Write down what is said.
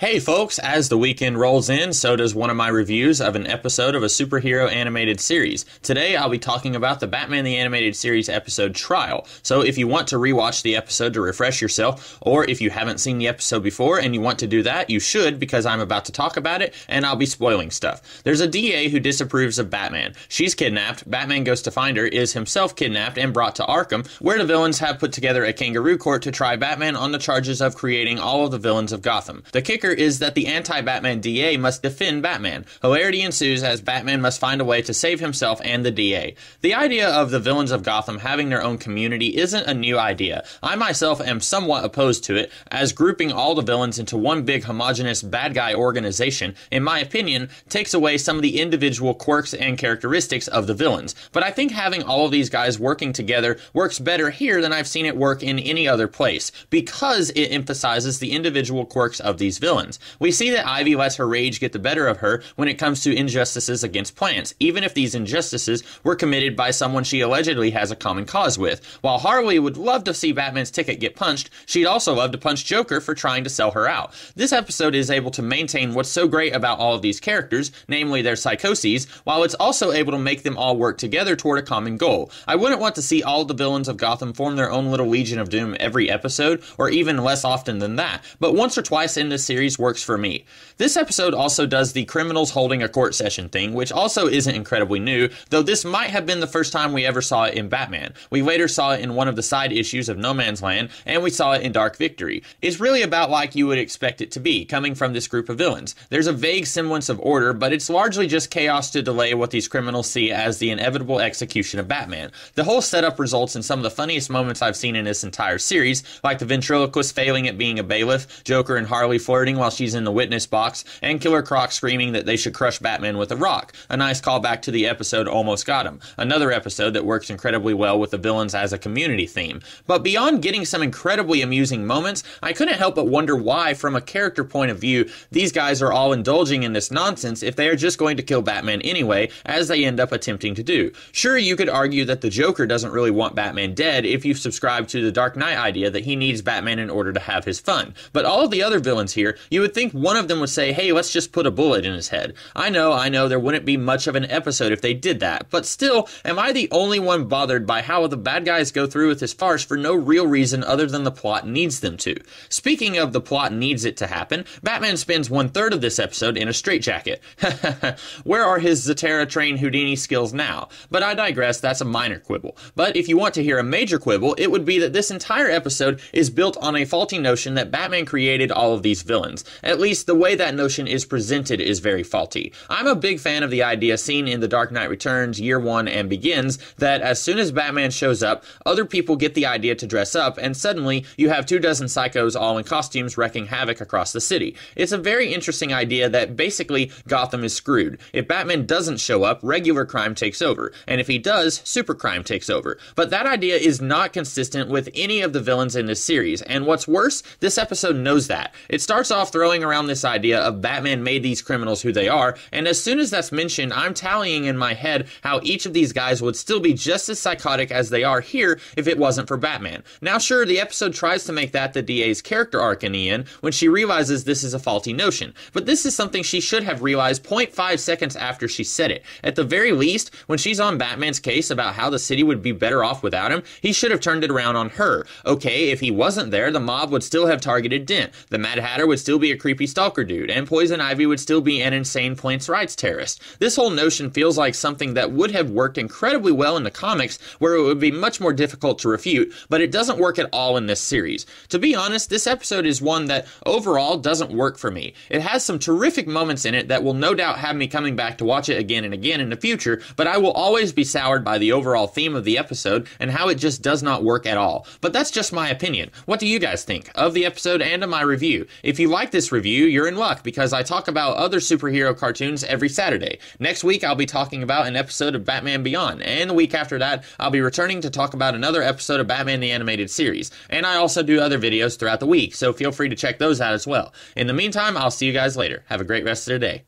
Hey folks, as the weekend rolls in, so does one of my reviews of an episode of a superhero animated series. Today I'll be talking about the Batman the Animated Series episode Trial. So if you want to rewatch the episode to refresh yourself, or if you haven't seen the episode before and you want to do that, you should because I'm about to talk about it and I'll be spoiling stuff. There's a DA who disapproves of Batman. She's kidnapped, Batman goes to find her, is himself kidnapped and brought to Arkham, where the villains have put together a kangaroo court to try Batman on the charges of creating all of the villains of Gotham. The kicker is that the anti-Batman DA must defend Batman. Hilarity ensues as Batman must find a way to save himself and the DA. The idea of the villains of Gotham having their own community isn't a new idea. I myself am somewhat opposed to it, as grouping all the villains into one big homogenous bad guy organization, in my opinion, takes away some of the individual quirks and characteristics of the villains. But I think having all of these guys working together works better here than I've seen it work in any other place, because it emphasizes the individual quirks of these villains. We see that Ivy lets her rage get the better of her when it comes to injustices against plants, even if these injustices were committed by someone she allegedly has a common cause with. While Harley would love to see Batman's ticket get punched, she'd also love to punch Joker for trying to sell her out. This episode is able to maintain what's so great about all of these characters, namely their psychoses, while it's also able to make them all work together toward a common goal. I wouldn't want to see all the villains of Gotham form their own little Legion of Doom every episode, or even less often than that, but once or twice in this series works for me. This episode also does the criminals holding a court session thing, which also isn't incredibly new, though this might have been the first time we ever saw it in Batman. We later saw it in one of the side issues of No Man's Land, and we saw it in Dark Victory. It's really about like you would expect it to be, coming from this group of villains. There's a vague semblance of order, but it's largely just chaos to delay what these criminals see as the inevitable execution of Batman. The whole setup results in some of the funniest moments I've seen in this entire series, like the ventriloquist failing at being a bailiff, Joker and Harley flirting while she's in the witness box, and Killer Croc screaming that they should crush Batman with a rock. A nice callback to the episode Almost Got Him, another episode that works incredibly well with the villains as a community theme. But beyond getting some incredibly amusing moments, I couldn't help but wonder why, from a character point of view, these guys are all indulging in this nonsense if they are just going to kill Batman anyway, as they end up attempting to do. Sure, you could argue that the Joker doesn't really want Batman dead if you subscribe to the Dark Knight idea that he needs Batman in order to have his fun. But all of the other villains here, you would think one of them would say, hey, let's just put a bullet in his head. I know, I know, there wouldn't be much of an episode if they did that, but still, am I the only one bothered by how the bad guys go through with this farce for no real reason other than the plot needs them to? Speaking of the plot needs it to happen, Batman spends one third of this episode in a straitjacket. Where are his Zatara trained Houdini skills now? But I digress, that's a minor quibble. But if you want to hear a major quibble, it would be that this entire episode is built on a faulty notion that Batman created all of these villains. At least the way that notion is presented is very faulty. I'm a big fan of the idea seen in The Dark Knight Returns, Year One, and Begins that as soon as Batman shows up, other people get the idea to dress up, and suddenly you have two dozen psychos all in costumes wrecking havoc across the city. It's a very interesting idea that basically Gotham is screwed. If Batman doesn't show up, regular crime takes over, and if he does, super crime takes over. But that idea is not consistent with any of the villains in this series, and what's worse, this episode knows that. It starts off throwing around this idea of Batman made these criminals who they are, and as soon as that's mentioned, I'm tallying in my head how each of these guys would still be just as psychotic as they are here if it wasn't for Batman. Now, sure, the episode tries to make that the DA's character arc in the end when she realizes this is a faulty notion, but this is something she should have realized 0.5 seconds after she said it. At the very least, when she's on Batman's case about how the city would be better off without him, he should have turned it around on her. Okay, if he wasn't there, the mob would still have targeted Dent. The Mad Hatter would still be a creepy stalker dude, and Poison Ivy would still be an insane plants rights terrorist. This whole notion feels like something that would have worked incredibly well in the comics, where it would be much more difficult to refute, but it doesn't work at all in this series. To be honest, this episode is one that overall doesn't work for me. It has some terrific moments in it that will no doubt have me coming back to watch it again and again in the future, but I will always be soured by the overall theme of the episode and how it just does not work at all. But that's just my opinion. What do you guys think of the episode and of my review? If you like this review, you're in luck because I talk about other superhero cartoons every Saturday. Next week, I'll be talking about an episode of Batman Beyond, and the week after that, I'll be returning to talk about another episode of Batman the Animated Series. And I also do other videos throughout the week, so feel free to check those out as well. In the meantime, I'll see you guys later. Have a great rest of the day.